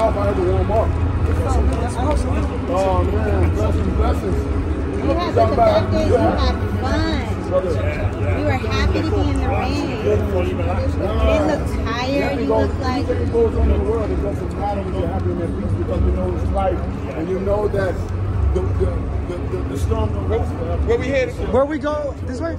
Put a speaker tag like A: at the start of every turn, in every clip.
A: stop out here to warm up. Oh man, blessings, blessings.
B: You had such a good day. You had fun. You were happy to be in the rain. You didn't look tired. You look like.
A: It goes on in the world. It doesn't matter when you're happy in that peace because you know it's life and you know that the, the, the, the storm. Uh,
C: where we headed?
D: Where we go? This way.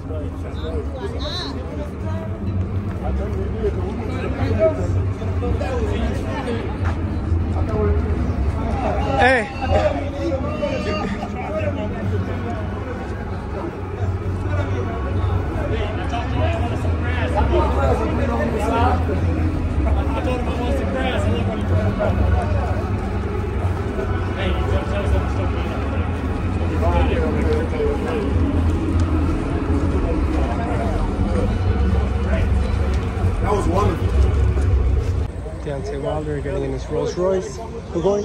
A: That was wonderful.
D: Deontay Wilder getting in his Rolls Royce. We're going.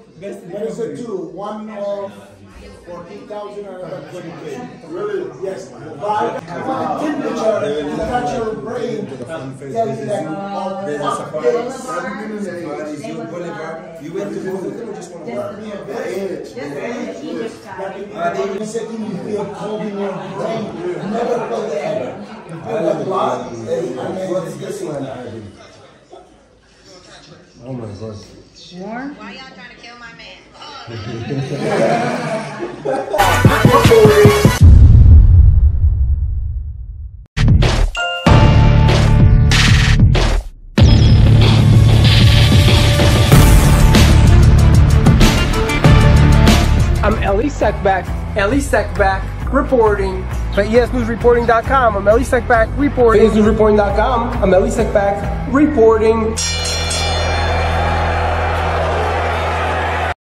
E: but it's a two, one of fourteen thousand and another twenty K.
A: Really?
E: Yes, but I my temperature, you got your brain telling you that, oh,
F: There's a
E: fuck
F: safari.
E: this.
F: Safaris, you Boulevard. You went to both of them or just one of them?
E: Like you said, you feel cold in your brain, you never felt that ever. You feel the blood, and then
F: What is this one?
D: Oh my god.
B: Why y'all trying to kill my man?
D: I'm Ellie Seckbach, Ellie Seckbach reporting for ESNewsReporting.com. I'm Ellie Seckbach reporting. ESNewsReporting.com. I'm Ellie Seckbach reporting.